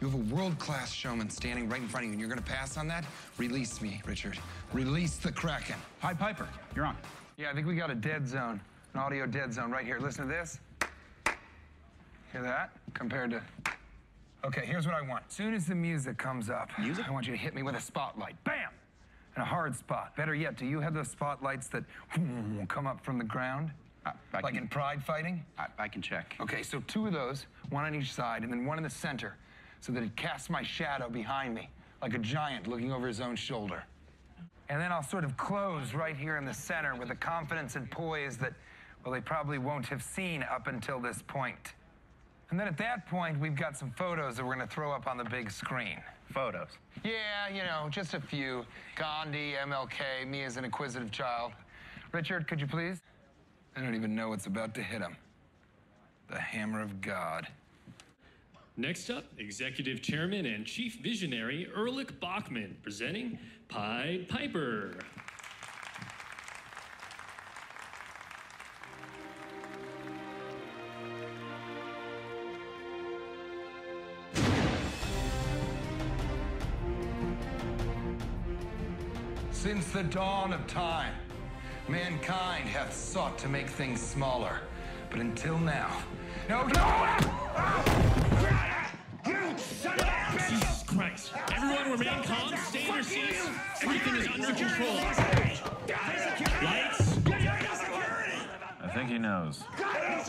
You have a world-class showman standing right in front of you, and you're gonna pass on that? Release me, Richard. Release the Kraken. Hi, Piper. You're on. Yeah, I think we got a dead zone, an audio dead zone right here. Listen to this. Hear that? Compared to. Okay, here's what I want. Soon as the music comes up, Music? I want you to hit me with a spotlight. Bam! And a hard spot. Better yet, do you have those spotlights that come up from the ground? I- I like can- in pride fighting? I, I can check. Okay, so two of those, one on each side, and then one in the center, so that it casts my shadow behind me, like a giant looking over his own shoulder. And then I'll sort of close right here in the center with a confidence and poise that, well, they probably won't have seen up until this point. And then at that point, we've got some photos that we're going to throw up on the big screen. Photos. Yeah, you know, just a few. Gandhi, MLK, me as an inquisitive child. Richard, could you please? I don't even know what's about to hit him. The hammer of God. Next up, Executive Chairman and Chief Visionary Erlich Bachman presenting Pied Piper. Since the dawn of time, mankind hath sought to make things smaller. But until now. No, no! Jesus Everyone remain calm, stay in your seats. Everything is under control. Lights. I think he knows. Drive